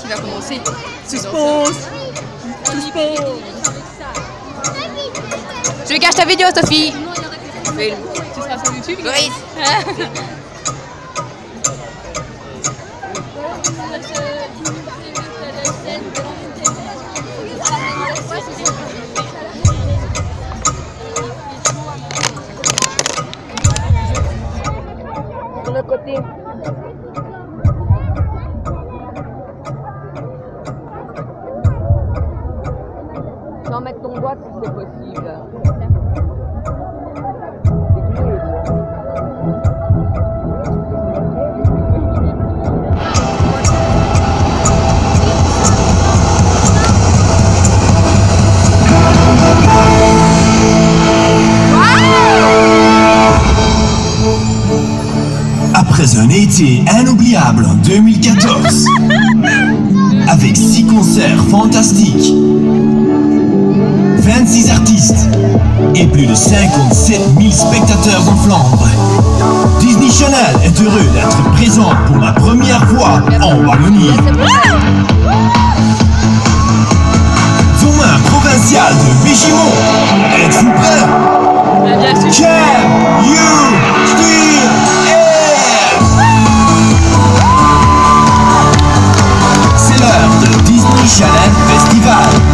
Qui va commencer Suspense Suspense Je cache ta vidéo, Sophie. Oui. Tu seras sur YouTube Oui. côté. Sans mettre ton doigt si c'est possible. été inoubliable en 2014 avec 6 concerts fantastiques, 26 artistes et plus de 57 000 spectateurs en Flandre. Disney Channel est heureux d'être présent pour la première fois en Wallonie. Thomas provincial de Bégimont, êtes-vous Five.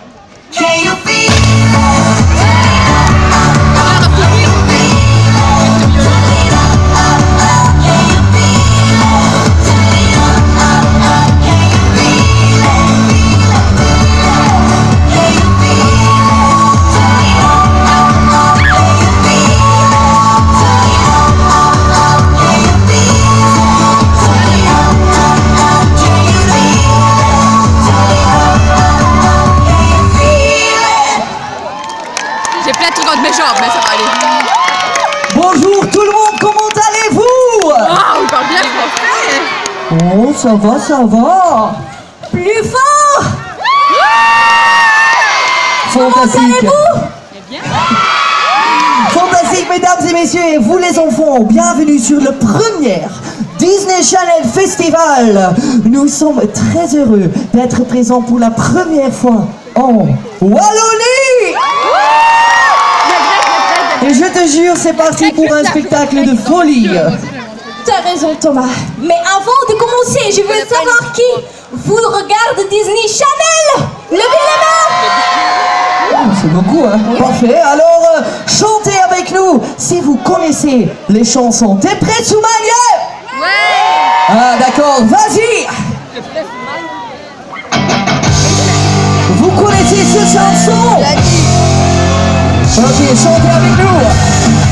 J'ai plein de mes jambes, mais ça va aller. Bonjour tout le monde, comment allez-vous Waouh, parle bien français. Oh, ça va, ça va. Plus fort. Fantastique. Comment allez-vous eh Fantastique, mesdames et messieurs, et vous les enfants, bienvenue sur le premier Disney Channel Festival. Nous sommes très heureux d'être présents pour la première fois en Wallonie. Je te jure, c'est parti pour un spectacle de folie. T'as raison Thomas. Mais avant de commencer, je veux savoir qui vous regarde Disney Channel. Levez les mains C'est beaucoup, hein. Parfait. Alors, euh, chantez avec nous. Si vous connaissez les chansons. T'es prêt, Soumania Ouais. Ah, d'accord, vas-y. Vous connaissez cette chanson? Ok, chantez avec nous